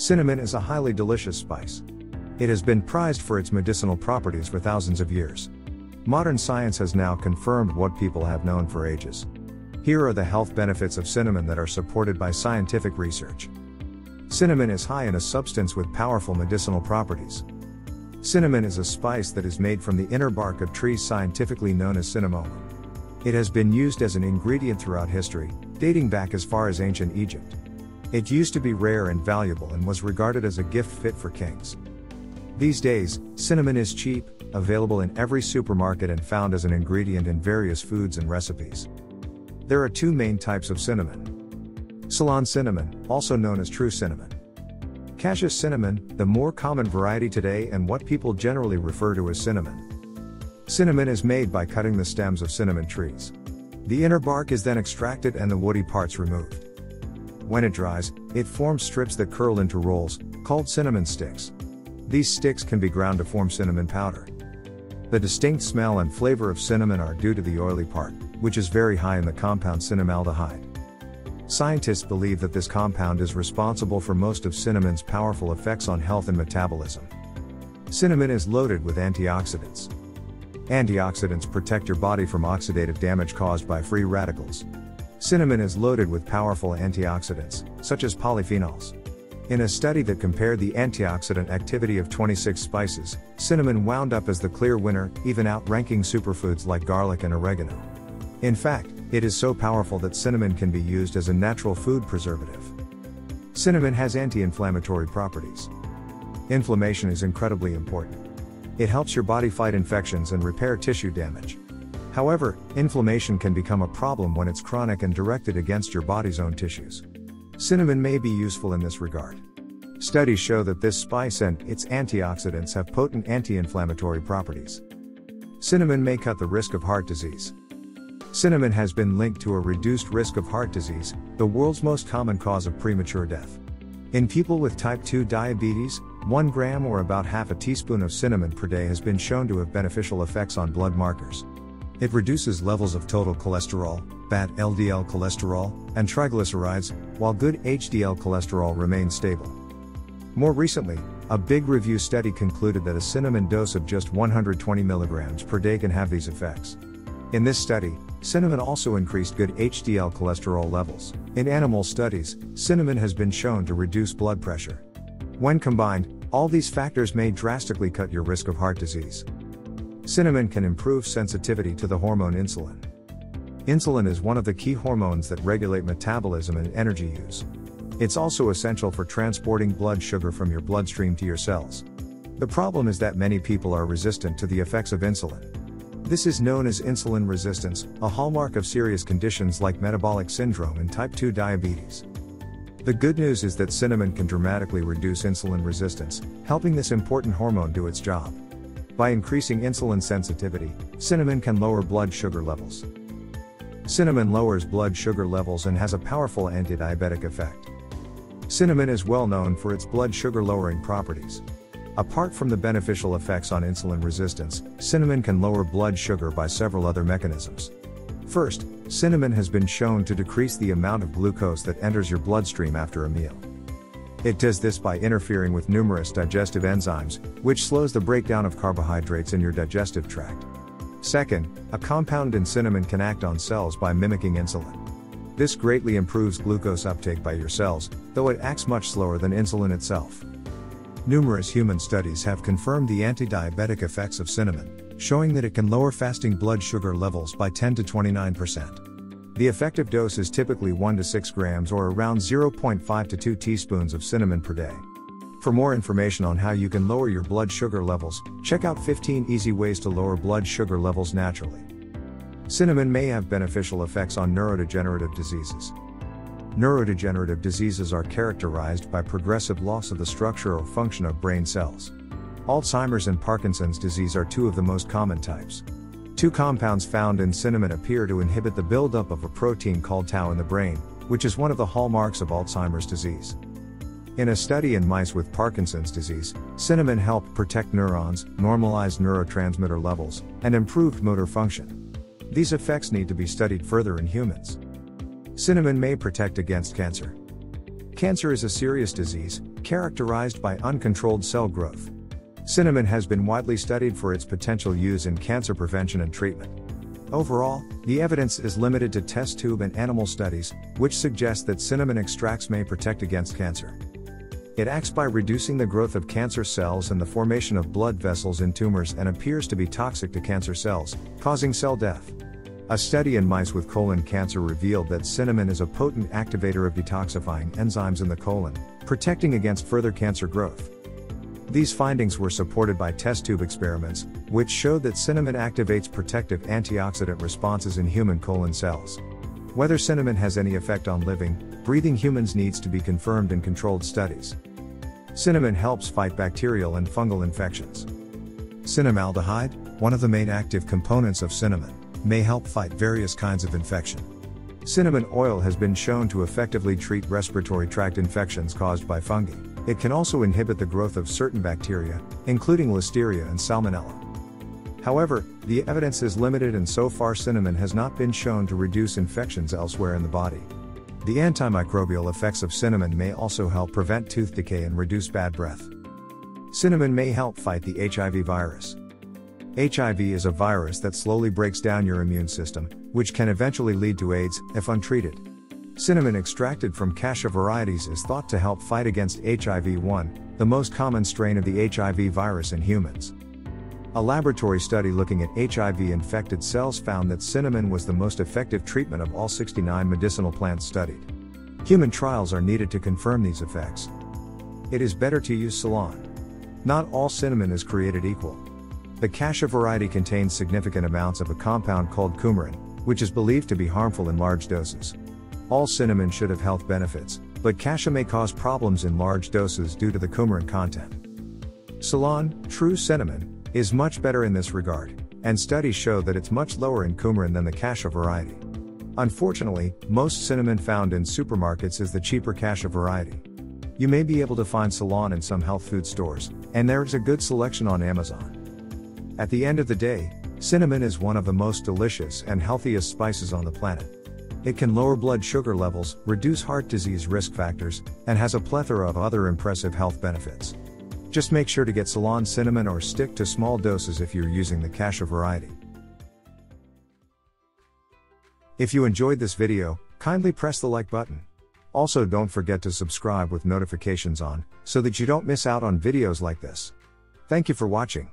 Cinnamon is a highly delicious spice. It has been prized for its medicinal properties for thousands of years. Modern science has now confirmed what people have known for ages. Here are the health benefits of cinnamon that are supported by scientific research. Cinnamon is high in a substance with powerful medicinal properties. Cinnamon is a spice that is made from the inner bark of trees scientifically known as cinnamomum. It has been used as an ingredient throughout history, dating back as far as ancient Egypt. It used to be rare and valuable and was regarded as a gift fit for kings. These days, cinnamon is cheap, available in every supermarket and found as an ingredient in various foods and recipes. There are two main types of cinnamon. Ceylon cinnamon, also known as true cinnamon. Cassia cinnamon, the more common variety today and what people generally refer to as cinnamon. Cinnamon is made by cutting the stems of cinnamon trees. The inner bark is then extracted and the woody parts removed. When it dries, it forms strips that curl into rolls, called cinnamon sticks. These sticks can be ground to form cinnamon powder. The distinct smell and flavor of cinnamon are due to the oily part, which is very high in the compound cinnamaldehyde. Scientists believe that this compound is responsible for most of cinnamon's powerful effects on health and metabolism. Cinnamon is loaded with antioxidants. Antioxidants protect your body from oxidative damage caused by free radicals. Cinnamon is loaded with powerful antioxidants, such as polyphenols. In a study that compared the antioxidant activity of 26 spices, cinnamon wound up as the clear winner, even outranking superfoods like garlic and oregano. In fact, it is so powerful that cinnamon can be used as a natural food preservative. Cinnamon has anti inflammatory properties. Inflammation is incredibly important. It helps your body fight infections and repair tissue damage. However, inflammation can become a problem when it's chronic and directed against your body's own tissues. Cinnamon may be useful in this regard. Studies show that this spice and its antioxidants have potent anti inflammatory properties. Cinnamon may cut the risk of heart disease. Cinnamon has been linked to a reduced risk of heart disease, the world's most common cause of premature death. In people with type 2 diabetes, 1 gram or about half a teaspoon of cinnamon per day has been shown to have beneficial effects on blood markers. It reduces levels of total cholesterol, bad LDL cholesterol, and triglycerides, while good HDL cholesterol remains stable. More recently, a big review study concluded that a cinnamon dose of just 120 mg per day can have these effects. In this study, cinnamon also increased good HDL cholesterol levels. In animal studies, cinnamon has been shown to reduce blood pressure. When combined, all these factors may drastically cut your risk of heart disease. Cinnamon can improve sensitivity to the hormone insulin. Insulin is one of the key hormones that regulate metabolism and energy use. It's also essential for transporting blood sugar from your bloodstream to your cells. The problem is that many people are resistant to the effects of insulin. This is known as insulin resistance, a hallmark of serious conditions like metabolic syndrome and type 2 diabetes. The good news is that cinnamon can dramatically reduce insulin resistance, helping this important hormone do its job. By increasing insulin sensitivity, cinnamon can lower blood sugar levels. Cinnamon lowers blood sugar levels and has a powerful anti-diabetic effect. Cinnamon is well known for its blood sugar lowering properties. Apart from the beneficial effects on insulin resistance, cinnamon can lower blood sugar by several other mechanisms. First, cinnamon has been shown to decrease the amount of glucose that enters your bloodstream after a meal. It does this by interfering with numerous digestive enzymes, which slows the breakdown of carbohydrates in your digestive tract. Second, a compound in cinnamon can act on cells by mimicking insulin. This greatly improves glucose uptake by your cells, though it acts much slower than insulin itself. Numerous human studies have confirmed the anti diabetic effects of cinnamon, showing that it can lower fasting blood sugar levels by 10 to 29%. The effective dose is typically 1 to 6 grams or around 0.5 to 2 teaspoons of cinnamon per day. For more information on how you can lower your blood sugar levels, check out 15 easy ways to lower blood sugar levels naturally. Cinnamon may have beneficial effects on neurodegenerative diseases. Neurodegenerative diseases are characterized by progressive loss of the structure or function of brain cells. Alzheimer's and Parkinson's disease are two of the most common types. Two compounds found in cinnamon appear to inhibit the buildup of a protein called tau in the brain, which is one of the hallmarks of Alzheimer's disease. In a study in mice with Parkinson's disease, cinnamon helped protect neurons, normalized neurotransmitter levels, and improved motor function. These effects need to be studied further in humans. Cinnamon may protect against cancer. Cancer is a serious disease, characterized by uncontrolled cell growth. Cinnamon has been widely studied for its potential use in cancer prevention and treatment. Overall, the evidence is limited to test tube and animal studies, which suggest that cinnamon extracts may protect against cancer. It acts by reducing the growth of cancer cells and the formation of blood vessels in tumors and appears to be toxic to cancer cells, causing cell death. A study in mice with colon cancer revealed that cinnamon is a potent activator of detoxifying enzymes in the colon, protecting against further cancer growth. These findings were supported by test tube experiments, which showed that cinnamon activates protective antioxidant responses in human colon cells. Whether cinnamon has any effect on living, breathing humans needs to be confirmed in controlled studies. Cinnamon helps fight bacterial and fungal infections. Cinnamaldehyde, one of the main active components of cinnamon, may help fight various kinds of infection. Cinnamon oil has been shown to effectively treat respiratory tract infections caused by fungi. It can also inhibit the growth of certain bacteria, including Listeria and Salmonella. However, the evidence is limited and so far cinnamon has not been shown to reduce infections elsewhere in the body. The antimicrobial effects of cinnamon may also help prevent tooth decay and reduce bad breath. Cinnamon may help fight the HIV virus. HIV is a virus that slowly breaks down your immune system, which can eventually lead to AIDS if untreated. Cinnamon extracted from cassia varieties is thought to help fight against HIV 1, the most common strain of the HIV virus in humans. A laboratory study looking at HIV infected cells found that cinnamon was the most effective treatment of all 69 medicinal plants studied. Human trials are needed to confirm these effects. It is better to use Ceylon. Not all cinnamon is created equal. The cassia variety contains significant amounts of a compound called coumarin, which is believed to be harmful in large doses. All cinnamon should have health benefits, but cassia may cause problems in large doses due to the coumarin content. Ceylon, true cinnamon, is much better in this regard, and studies show that it's much lower in coumarin than the cassia variety. Unfortunately, most cinnamon found in supermarkets is the cheaper cassia variety. You may be able to find Ceylon in some health food stores, and there is a good selection on Amazon. At the end of the day, cinnamon is one of the most delicious and healthiest spices on the planet. It can lower blood sugar levels, reduce heart disease risk factors, and has a plethora of other impressive health benefits. Just make sure to get Ceylon cinnamon or stick to small doses if you're using the cassia variety. If you enjoyed this video, kindly press the like button. Also don't forget to subscribe with notifications on, so that you don't miss out on videos like this. Thank you for watching.